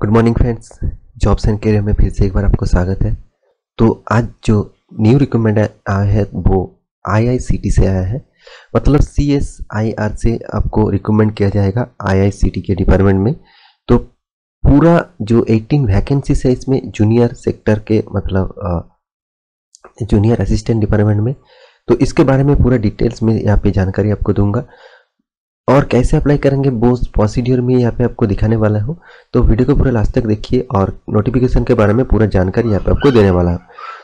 Good morning friends jobs and career में फिर से एक बार आपको स्वागत है। तो आज जो न्यू रिकमेंड आया है, वो आईआईसीटी से आया है। मतलब सी एस आई आर से आपको रिकमेंड किया जाएगा आईआईसीटी के डिपार्टमेंट में। तो पूरा जो 18 वैकेंसीज है इसमें जूनियर सेक्टर के मतलब जूनियर असिस्टेंट डिपार्टमेंट में। तो इसके बारे में पूरा डिटेल्स में यहाँ पे जानकारी आपको दूँगा। और कैसे अप्लाई करेंगे वो प्रोसीड्यूर में यहाँ पे आपको दिखाने वाला हूँ। तो वीडियो को पूरा लास्ट तक देखिए और नोटिफिकेशन के बारे में पूरा जानकारी यहाँ पे आपको देने वाला हूँ।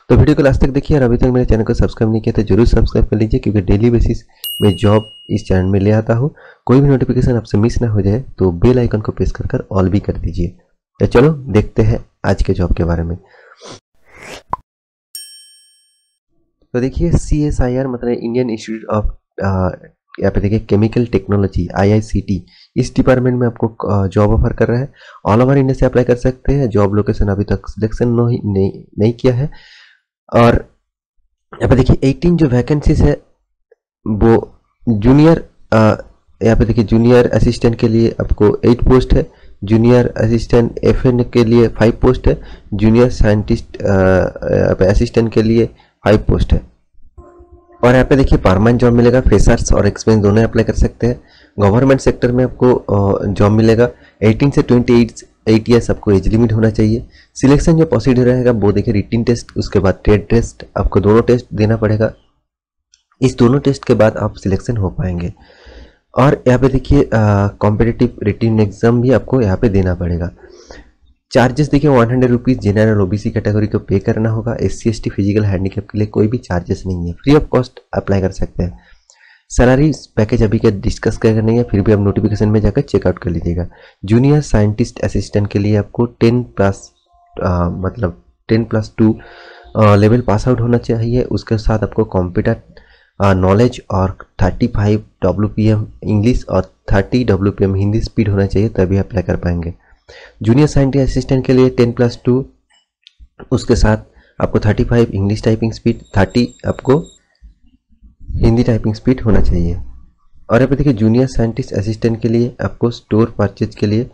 तो वीडियो को लास्ट तक देखिए और अभी तक मेरे चैनल को सब्सक्राइब नहीं किया तो ज़रूर सब्सक्राइब कर लीजिए क्योंकि डेली बेसिस में जॉब इस चैनल में ले आता हूँ। कोई भी नोटिफिकेशन आपसे मिस ना हो जाए तो बेल आइकन को प्रेस कर ऑल भी कर दीजिए। तो चलो, देखते हैं आज के जॉब के बारे में। तो देखिए सी एस आई आर मतलब इंडियन इंस्टीट्यूट ऑफ़ यहाँ पे देखिए केमिकल टेक्नोलॉजी आईआईसीटी इस डिपार्टमेंट में आपको जॉब ऑफ़र कर रहा है। ऑल ओवर इंडिया से अप्लाई कर सकते हैं। जॉब लोकेशन अभी तक सिलेक्शन नहीं, नहीं नहीं किया है। और यहाँ पे देखिए 18 जो वैकेंसीज है वो जूनियर यहाँ पे देखिए जूनियर असिस्टेंट के लिए आपको 8 पोस्ट है। जूनियर असिस्टेंट एफएन के लिए 5 पोस्ट है। जूनियर साइंटिस्ट असिस्टेंट के लिए 5 पोस्ट है। और यहाँ पे देखिए परमानेंट जॉब मिलेगा फ्रेशर्स और एक्सपीरियंस दोनों अप्लाई कर सकते हैं। गवर्नमेंट सेक्टर में आपको जॉब मिलेगा। 18 से 28 एट ईयर्स आपको एज लिमिट होना चाहिए। सिलेक्शन जो प्रोसीड्यूर रहेगा, वो देखिए रिटिन टेस्ट उसके बाद ट्रेड टेस्ट आपको दोनों टेस्ट देना पड़ेगा। इस दोनों टेस्ट के बाद आप सिलेक्शन हो पाएँगे। और यहाँ पे देखिए कॉम्पिटेटिव रिटिन एग्ज़ाम भी आपको यहाँ पे देना पड़ेगा। चार्जेस देखिए one hundred rupees general OBC category को पे करना होगा। S C S T physical handicap के लिए कोई भी चार्जेस नहीं है। फ्री ऑफ़ कॉस्ट अप्लाई कर सकते हैं। सैलरी पैकेज अभी का डिस्कस कर नहीं है फिर भी आप नोटिफिकेशन में जाकर चेकआउट कर लीजिएगा। जूनियर साइंटिस्ट असिस्टेंट के लिए आपको टेन प्लस आ, मतलब ten plus two level pass out होना चाहिए। उसके साथ आपको कंप्यूटर नॉलेज और 35 फाइव डब्ल्यू इंग्लिश और 30 डब्ल्यू हिंदी स्पीड होना चाहिए तभी अप्लाई कर पाएँगे। जूनियर साइंटिस्ट असिस्टेंट के लिए टेन प्लस टू उसके साथ आपको thirty five English typing speed thirty आपको हिंदी टाइपिंग स्पीड होना चाहिए। और यहाँ पे देखिए जूनियर साइंटिस्ट असिस्टेंट के लिए आपको स्टोर परचेज के लिए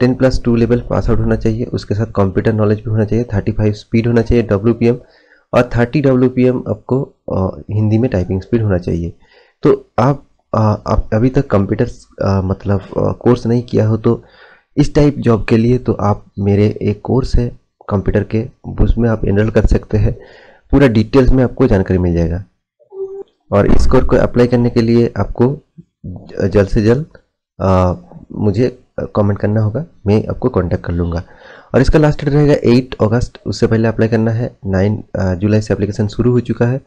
ten plus two level pass out होना चाहिए। उसके साथ कंप्यूटर नॉलेज भी होना चाहिए थर्टी फाइव स्पीड होना चाहिए डब्ल्यू पी एम और थर्टी डब्ल्यू आपको आ, हिंदी में टाइपिंग स्पीड होना चाहिए। तो आप, आ, आप अभी तक कंप्यूटर मतलब कोर्स नहीं किया हो तो इस टाइप जॉब के लिए तो आप मेरे एक कोर्स है कंप्यूटर के, उसमें आप एनरोल कर सकते हैं। पूरा डिटेल्स में आपको जानकारी मिल जाएगा। और इस कोर्स को अप्लाई करने के लिए आपको जल्द से जल्द मुझे कमेंट करना होगा, मैं आपको कांटेक्ट कर लूँगा। और इसका लास्ट डेट रहेगा 8 अगस्त उससे पहले अप्लाई करना है। 9 जुलाई से एप्लीकेशन शुरू हो चुका है।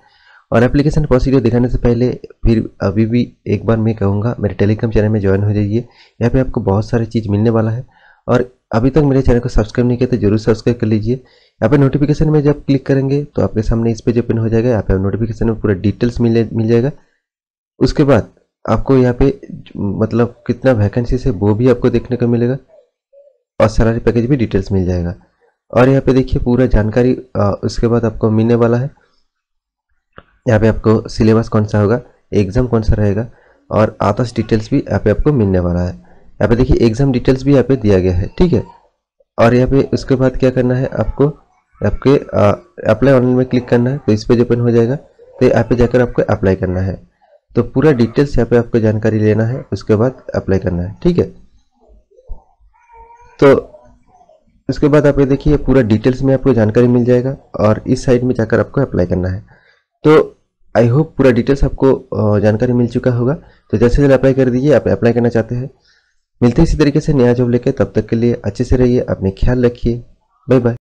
और एप्लीकेशन प्रोसीजर दिखाने से पहले फिर अभी भी एक बार मैं कहूँगा, मेरे टेलीग्राम चैनल में ज्वाइन हो जाइए। यहाँ पे आपको बहुत सारी चीज़ मिलने वाला है। और अभी तक मेरे चैनल को सब्सक्राइब नहीं किया तो ज़रूर सब्सक्राइब कर लीजिए। यहाँ पे नोटिफिकेशन में जब क्लिक करेंगे तो आपके सामने इस पेज ओपन हो जाएगा। यहाँ पे नोटिफिकेशन में पूरा डिटेल्स मिल मिल जाएगा। उसके बाद आपको यहाँ पे मतलब कितना वैकेंसी है वो भी आपको देखने को मिलेगा। और सैलरी पैकेज भी डिटेल्स मिल जाएगा। और यहाँ पे देखिए पूरा जानकारी उसके बाद आपको मिलने वाला है। यहाँ पे आपको सिलेबस कौन सा होगा, एग्ज़ाम कौन सा रहेगा और आतस डिटेल्स भी यहाँ पे आपको मिलने वाला है। यहाँ पे देखिए, एग्ज़ाम डिटेल्स भी यहाँ पे दिया गया है, ठीक है? और यहाँ पे उसके बाद क्या करना है आपको, आपके अप्लाई ऑनलाइन में क्लिक करना है तो इस पेज ओपन हो जाएगा तो यहाँ पे जाकर आपको अप्लाई करना है। तो पूरा डिटेल्स यहाँ पे आपको जानकारी लेना है, उसके बाद अप्लाई करना है, ठीक है? तो उसके बाद आप ये देखिए, पूरा डिटेल्स में आपको जानकारी मिल जाएगा और इस साइड में जाकर आपको अप्लाई करना है। तो आई होप पूरा डिटेल्स आपको जानकारी मिल चुका होगा। तो जैसे जल्द अप्लाई कर दीजिए, आप अप्लाई करना चाहते हैं। मिलते हैं इसी तरीके से नया जॉब लेके, तब तक के लिए अच्छे से रहिए, अपने ख्याल रखिए। Bye bye